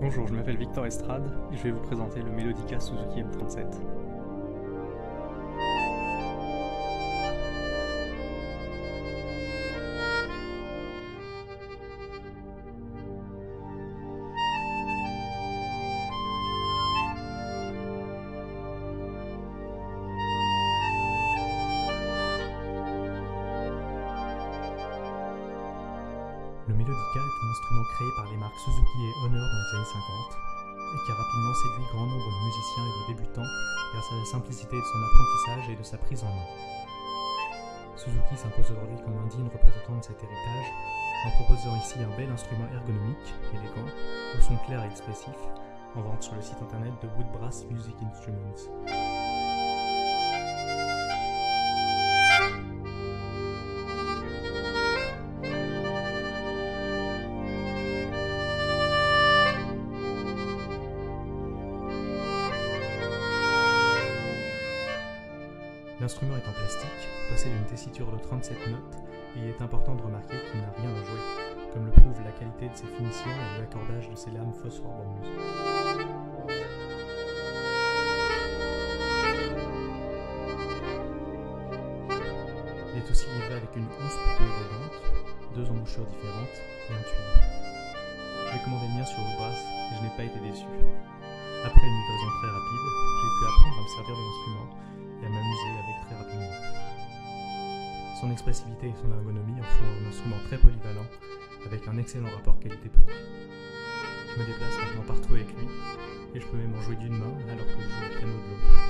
Bonjour, je m'appelle Victor Estrade et je vais vous présenter le Melodica Suzuki M37. Le Melodica est un instrument créé par les marques Suzuki et Honor dans les années 50 et qui a rapidement séduit grand nombre de musiciens et de débutants grâce à la simplicité de son apprentissage et de sa prise en main. Suzuki s'impose aujourd'hui comme un digne représentant de cet héritage en proposant ici un bel instrument ergonomique, élégant, au son clair et expressif, en vente sur le site internet de Woodbrass Music Instruments. L'instrument est en plastique, possède une tessiture de 37 notes et il est important de remarquer qu'il n'a rien à jouer, comme le prouve la qualité de ses finitions et l'accordage de ses lames phosphore bronze. Il est aussi livré avec une housse plutôt élégante, deux embouchures différentes et un tuyau. J'ai commandé le mien sur Woodbrass et je n'ai pas été déçu. Après une livraison très rapide, j'ai pu apprendre à me servir de l'instrument et à m'amuser avec très rapidement. Son expressivité et son ergonomie en font un instrument très polyvalent avec un excellent rapport qualité-prix. Je me déplace maintenant partout avec lui et je peux même en jouer d'une main alors que je joue au piano de l'autre.